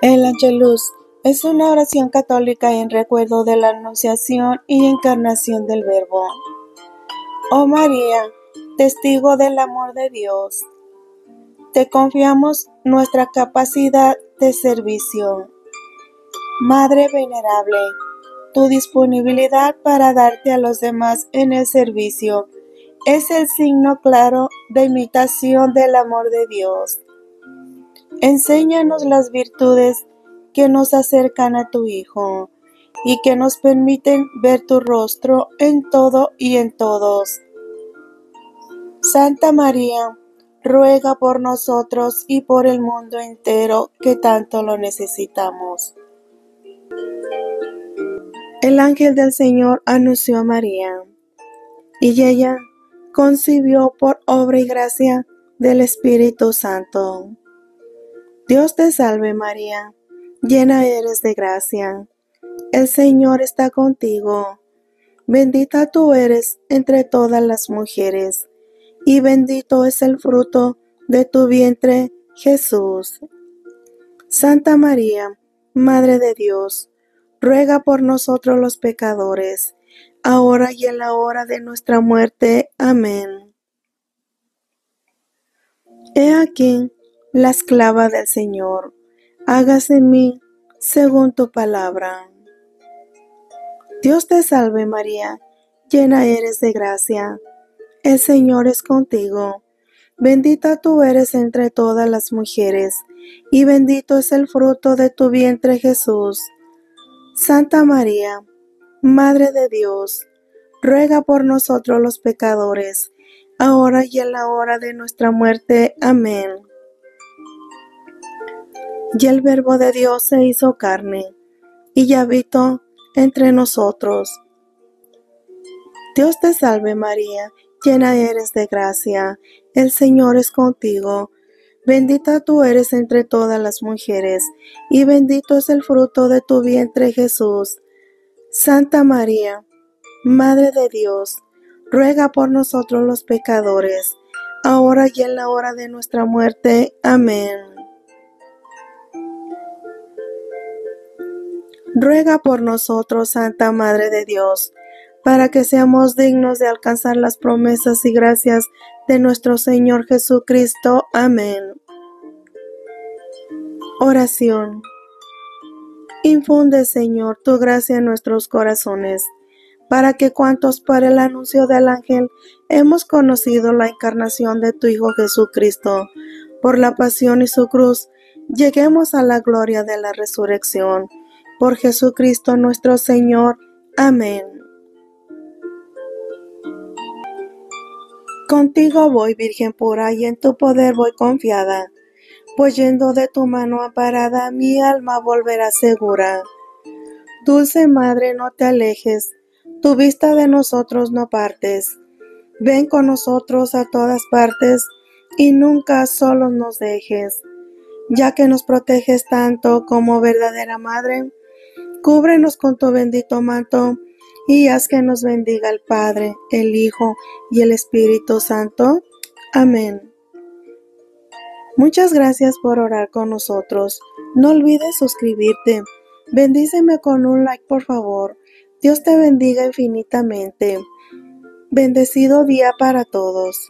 El Angelus es una oración católica en recuerdo de la Anunciación y Encarnación del Verbo. Oh María, testigo del amor de Dios, te confiamos nuestra capacidad de servicio. Madre venerable, tu disponibilidad para darte a los demás en el servicio es el signo claro de imitación del amor de Dios. Enséñanos las virtudes que nos acercan a tu Hijo y que nos permiten ver tu rostro en todo y en todos. Santa María, ruega por nosotros y por el mundo entero que tanto lo necesitamos. El ángel del Señor anunció a María, y ella concibió por obra y gracia del Espíritu Santo. Dios te salve María, llena eres de gracia. El Señor está contigo. Bendita tú eres entre todas las mujeres, y bendito es el fruto de tu vientre, Jesús. Santa María, Madre de Dios, ruega por nosotros los pecadores, ahora y en la hora de nuestra muerte. Amén. He aquí la esclava del Señor, hágase en mí según tu palabra. Dios te salve María, llena eres de gracia, el Señor es contigo, bendita tú eres entre todas las mujeres, y bendito es el fruto de tu vientre Jesús. Santa María, Madre de Dios, ruega por nosotros los pecadores, ahora y en la hora de nuestra muerte. Amén. Y el Verbo de Dios se hizo carne y habitó entre nosotros. Dios te salve María, llena eres de gracia, el Señor es contigo. Bendita tú eres entre todas las mujeres, y bendito es el fruto de tu vientre Jesús. Santa María, Madre de Dios, ruega por nosotros los pecadores, ahora y en la hora de nuestra muerte. Amén. Ruega por nosotros, Santa Madre de Dios, para que seamos dignos de alcanzar las promesas y gracias de nuestro Señor Jesucristo. Amén. Oración. Infunde, Señor, tu gracia en nuestros corazones, para que cuantos por el anuncio del ángel hemos conocido la encarnación de tu Hijo Jesucristo, por la pasión y su cruz, lleguemos a la gloria de la resurrección por Jesucristo nuestro Señor. Amén. Contigo voy, Virgen pura, y en tu poder voy confiada, pues yendo de tu mano amparada, mi alma volverá segura. Dulce Madre, no te alejes, tu vista de nosotros no partes. Ven con nosotros a todas partes, y nunca solos nos dejes, ya que nos proteges tanto como verdadera Madre Cúbrenos con tu bendito manto y haz que nos bendiga el Padre, el Hijo y el Espíritu Santo. Amén. Muchas gracias por orar con nosotros. No olvides suscribirte. Bendíceme con un like, por favor. Dios te bendiga infinitamente. Bendecido día para todos.